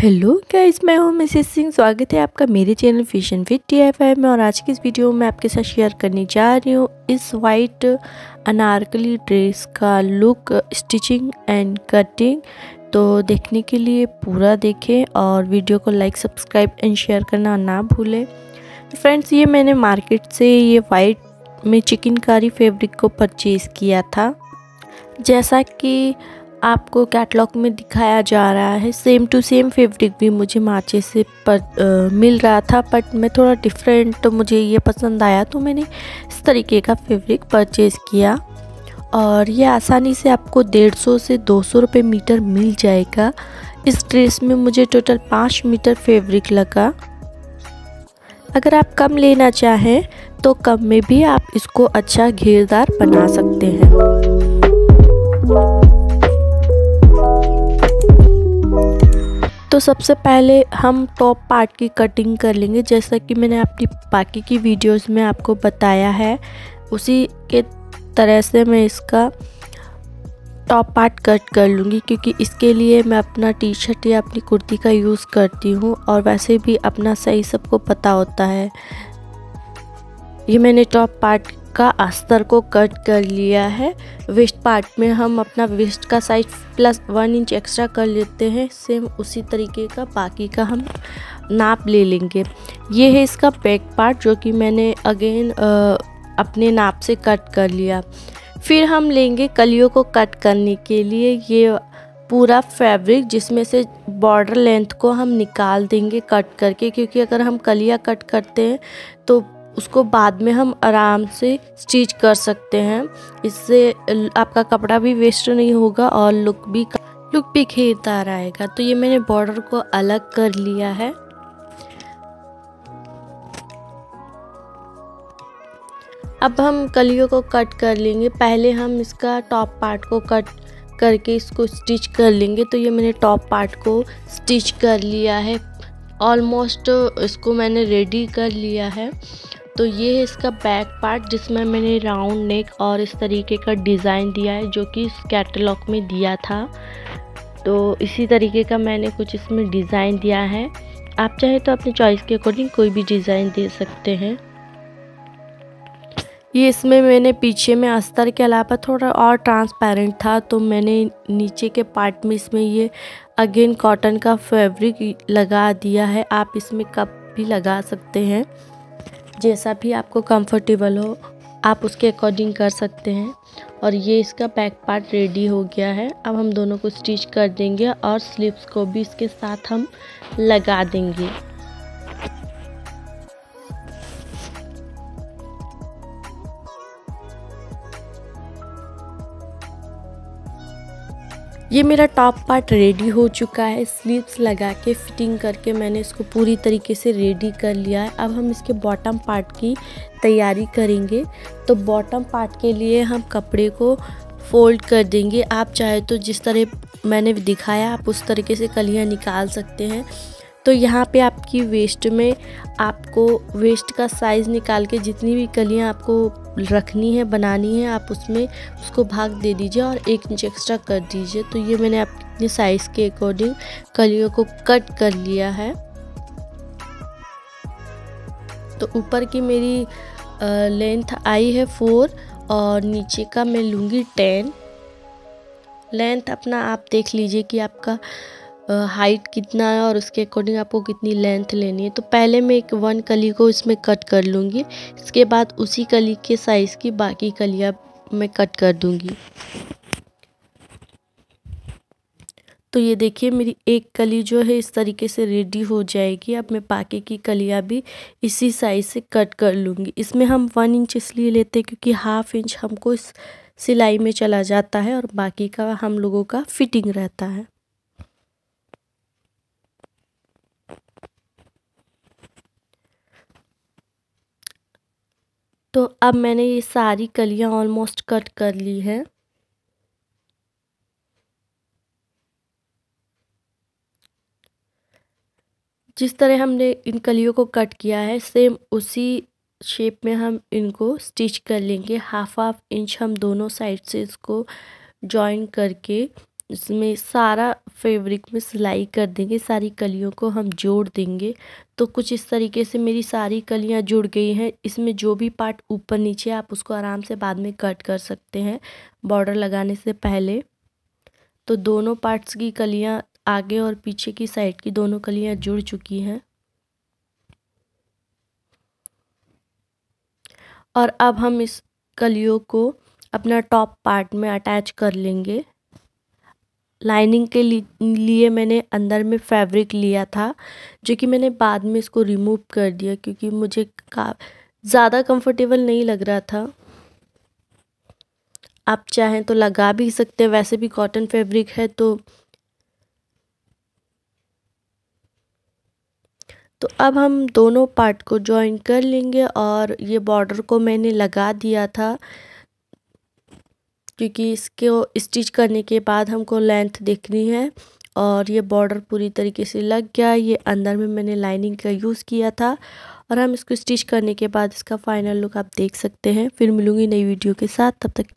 Hello guys, मैं हूँ Mrs Singh. स्वागत है आपका मेरे channel fashion fit T F में। और आज की इस वीडियो में आपके साथ शेयर करने जा रही हूँ इस वाइट अनारकली ड्रेस का लुक स्टिचिंग एंड कटिंग तो देखने के लिए पूरा देखें और वीडियो को लाइक सब्सक्राइब एंड शेयर करना ना भूलें। फ्रेंड्स, ये मैंने मार्केट से ये वाइट में चिकनकारी फैब्रिक को परचेज़ किया था। जैसा कि आपको कैटलॉग में दिखाया जा रहा है। सेम टू सेम फैब्रिक भी मुझे माचे से पर, आ, मिल रहा था बट मैं थोड़ा डिफरेंट तो मुझे ये पसंद आया तो मैंने इस तरीके का फैब्रिक परचेज़ किया। और ये आसानी से आपको डेढ़ सौ से दो सौ रुपये मीटर मिल जाएगा। इस ड्रेस में मुझे टोटल पाँच मीटर फैब्रिक लगा। अगर आप कम लेना चाहें तो कम में भी आप इसको अच्छा घेरदार बना सकते हैं। सबसे पहले हम टॉप पार्ट की कटिंग कर लेंगे। जैसा कि मैंने अपनी बाकी की वीडियोस में आपको बताया है, उसी के तरह से मैं इसका टॉप पार्ट कट कर लूँगी, क्योंकि इसके लिए मैं अपना टी शर्ट या अपनी कुर्ती का यूज़ करती हूँ, और वैसे भी अपना सही सबको पता होता है। ये मैंने टॉप पार्ट का अस्तर को कट कर लिया है। वेस्ट पार्ट में हम अपना वेस्ट का size plus one inch extra कर लेते हैं। सेम उसी तरीके का बाकी का हम नाप ले लेंगे। ये है इसका बैक पार्ट जो कि मैंने अगेन अपने नाप से कट कर लिया। फिर हम लेंगे कलियों को कट करने के लिए ये पूरा फैब्रिक जिसमें से बॉर्डर लेंथ को हम निकाल देंगे कट करके। क्योंकि अगर हम कलिया कट करते हैं तो उसको बाद में हम आराम से स्टिच कर सकते हैं। इससे आपका कपड़ा भी वेस्ट नहीं होगा और लुक भी लुक भी खेरदार आएगा। तो ये मैंने बॉर्डर को अलग कर लिया है। अब हम कलियों को कट कर लेंगे। पहले हम इसका टॉप पार्ट को कट करके इसको स्टिच कर लेंगे। तो ये मैंने टॉप पार्ट को स्टिच कर लिया है। ऑलमोस्ट इसको मैंने रेडी कर लिया है। तो ये है इसका बैक पार्ट जिसमें मैंने राउंड नेक और इस तरीके का डिज़ाइन दिया है जो कि इस कैटलॉग में दिया था। तो इसी तरीके का मैंने कुछ इसमें डिज़ाइन दिया है। आप चाहे तो अपनी चॉइस के अकॉर्डिंग कोई भी डिज़ाइन दे सकते हैं। ये इसमें मैंने पीछे में अस्तर के अलावा थोड़ा और ट्रांसपेरेंट था तो मैंने नीचे के पार्ट में इसमें ये अगेन कॉटन का फैब्रिक लगा दिया है। आप इसमें कप भी लगा सकते हैं। जैसा भी आपको कंफर्टेबल हो, आप उसके अकॉर्डिंग कर सकते हैं। और ये इसका बैक पार्ट रेडी हो गया है। अब हम दोनों को स्टिच कर देंगे और स्लीव्स को भी इसके साथ हम लगा देंगे। ये मेरा टॉप पार्ट रेडी हो चुका है। स्लीव्स लगा के फिटिंग करके मैंने इसको पूरी तरीके से रेडी कर लिया है। अब हम इसके बॉटम पार्ट की तैयारी करेंगे। तो बॉटम पार्ट के लिए हम कपड़े को फोल्ड कर देंगे। आप चाहे तो जिस तरह मैंने दिखाया, आप उस तरीके से कलियाँ निकाल सकते हैं। तो यहाँ पे आपकी वेस्ट में आपको वेस्ट का साइज़ निकाल के जितनी भी कलियाँ आपको रखनी है, बनानी है, आप उसमें उसको भाग दे दीजिए और एक इंच एक्स्ट्रा कर दीजिए। तो ये मैंने अपने साइज़ के अकॉर्डिंग कलियों को कट कर लिया है। तो ऊपर की मेरी लेंथ आई है फोर और नीचे का मैं लूँगी टेन लेंथ अपना आप देख लीजिए कि आपका हाइट कितना है और उसके अकॉर्डिंग आपको कितनी लेंथ लेनी है। तो पहले मैं एक वन कली को इसमें कट कर लूँगी। इसके बाद उसी कली के साइज़ की बाकी कलियाँ मैं कट कर दूँगी। तो ये देखिए, मेरी एक कली जो है इस तरीके से रेडी हो जाएगी। अब मैं पाके की कलियाँ भी इसी साइज़ से कट कर लूँगी। इसमें हम वन इंच इसलिए लेते हैं क्योंकि हाफ़ इंच हमको इस सिलाई में चला जाता है और बाकी का हम लोगों का फिटिंग रहता है। तो अब मैंने ये सारी कलियाँ ऑलमोस्ट कट कर ली है। जिस तरह हमने इन कलियों को कट किया है सेम उसी शेप में हम इनको स्टिच कर लेंगे। हाफ़ हाफ़ इंच हम दोनों साइड से इसको जॉइन करके। इसमें सारा फैब्रिक में सिलाई कर देंगे, सारी कलियों को हम जोड़ देंगे। तो कुछ इस तरीके से मेरी सारी कलियाँ जुड़ गई हैं। इसमें जो भी पार्ट ऊपर नीचे आप उसको आराम से बाद में कट कर सकते हैं बॉर्डर लगाने से पहले। तो दोनों पार्ट्स की कलियाँ आगे और पीछे की साइड की दोनों कलियाँ जुड़ चुकी हैं। और अब हम इस कलियों को अपना टॉप पार्ट में अटैच कर लेंगे। लाइनिंग के लिए मैंने अंदर में फैब्रिक लिया था, जो कि मैंने बाद में इसको रिमूव कर दिया, क्योंकि मुझे का, ज़्यादा कंफर्टेबल नहीं लग रहा था। आप चाहें तो लगा भी सकते हैं, वैसे भी कॉटन फैब्रिक है तो। तो अब हम दोनों पार्ट को ज्वाइन कर लेंगे और ये बॉर्डर को मैंने लगा दिया था। क्योंकि इसको स्टिच करने के बाद हमको लेंथ देखनी है और ये बॉर्डर पूरी तरीके से लग गया। ये अंदर में मैंने लाइनिंग का यूज़ किया था और हम इसको स्टिच करने के बाद इसका फाइनल लुक आप देख सकते हैं। फिर मिलूँगी नई वीडियो के साथ। तब तक